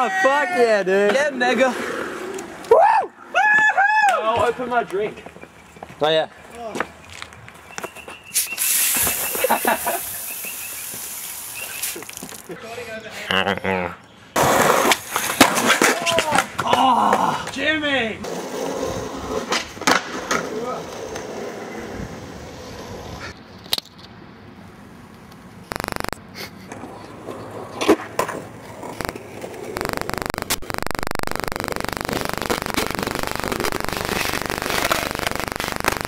Oh, fuck yeah, dude. Yeah, nigga. Woo! I'll open my drink. Oh, yeah. Oh.